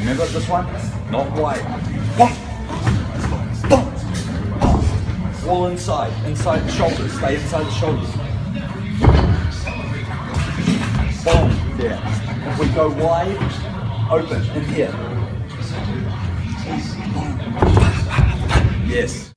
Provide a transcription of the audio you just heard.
Remember this one? Not wide. Bump! Bump! Bump! All inside. Inside the shoulders. Stay inside the shoulders. Bomb. There. If we go wide, open. In here. Yes.